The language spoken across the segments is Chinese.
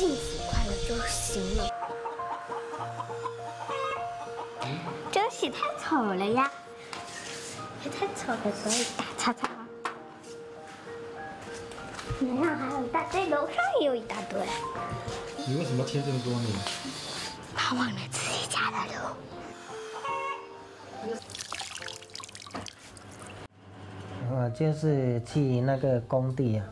幸福快乐就行了。这个洗太丑了呀，也太丑了，所以打叉叉。门上还有一大堆，楼上也有一大堆。你为什么贴这么多呢？怕忘了自己家的路。我就是去那个工地啊，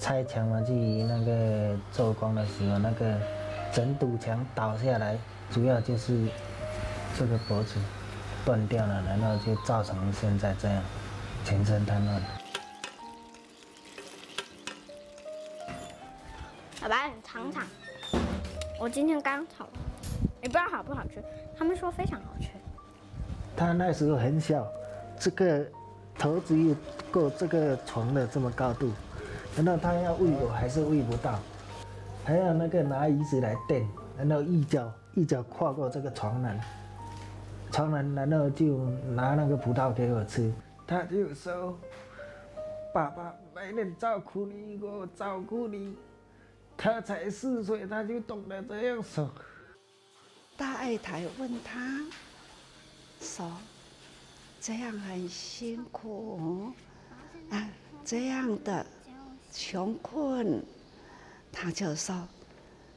拆墙嘛，去那个做工的时候，那个整堵墙倒下来，主要就是这个脖子断掉了，然后就造成现在这样，全身瘫痪。爸爸，你尝尝，我今天刚炒的，也不知道好不好吃，他们说非常好吃。他那时候很小，这个头只有够这个床的这么高度，难道他要喂我还是喂不到，还要那个拿椅子来垫，然后一脚一脚跨过这个床栏，床栏，然后就拿那个葡萄给我吃，他就说：“爸爸没人照顾你，我照顾你。”他才四岁，他就懂得这样说。大爱台问他说：“这样很辛苦啊，这样的穷困。”他就说：“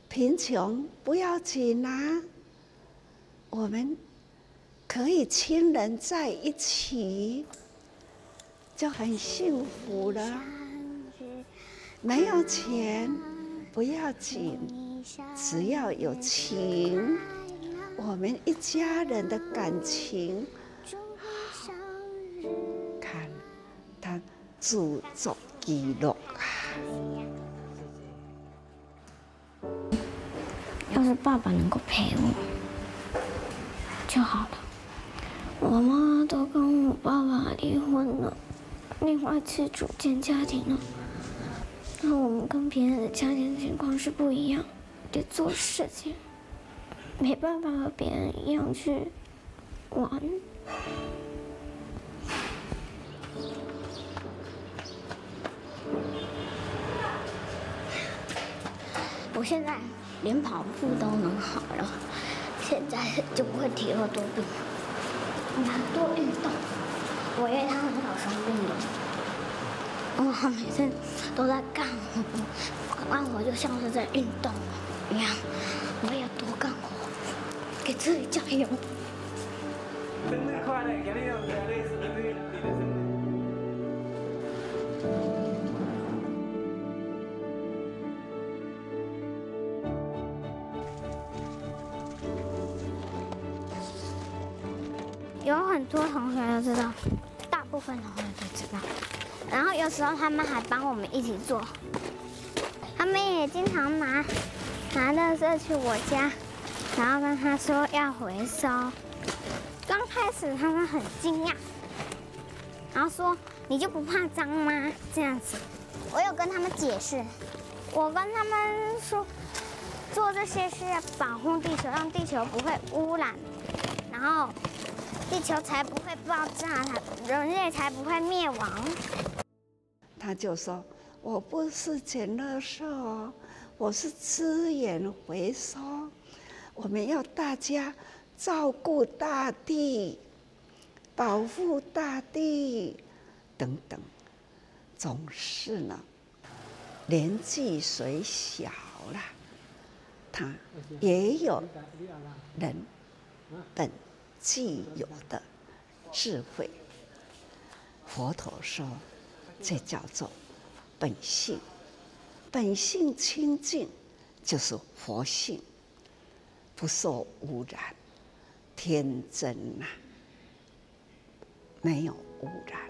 贫穷不要紧啊，我们可以亲人在一起，就很幸福了。没有钱。”不要紧，只要有情，我们一家人的感情。看，他著作记录。要是爸爸能够陪我就好了。我妈都跟我爸爸离婚了，另外去组建家庭了。那我们跟别人的家庭情况是不一样，得做事情，没办法和别人一样去玩。我现在连跑步都能好了，现在就不会体弱多病。你看，多运动，我因为他很少生病的。我每天都在干活，干活就像是在运动一样。我也要多干活，给自己加油。有很多同学都知道，大部分同学都知道。然后有时候他们还帮我们一起做，他们也经常拿拿垃圾去我家，然后跟他说要回收。刚开始他们很惊讶，然后说你就不怕脏吗？这样子，我有跟他们解释，我跟他们说做这些是要保护地球，让地球不会污染，然后地球才不会爆炸，人类才不会灭亡。他就说：“我不是捡垃圾哦，我是资源回收。我们要大家照顾大地，保护大地，等等。总是呢，年纪虽小了，他也有人本既有的智慧。佛陀说。”这叫做本性，本性清净就是佛性，不受污染，天真呐，没有污染。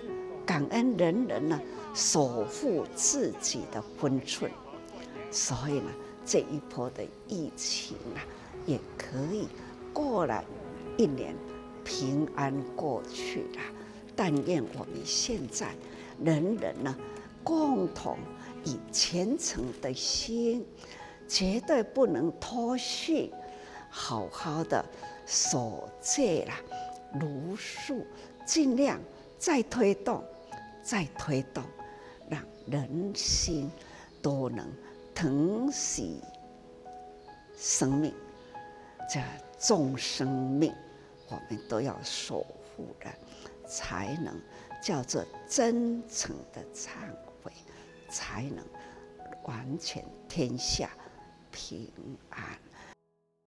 感恩人人呢守护自己的分寸。所以呢，这一波的疫情啊，也可以过了一年，平安过去了。但愿我们现在人人呢，共同以虔诚的心，绝对不能脱序，好好的守戒啦，如数，尽量再推动，再推动，让人心都能。疼惜生命，这众生命，我们都要守护的，才能叫做真诚的忏悔，才能完全天下平安。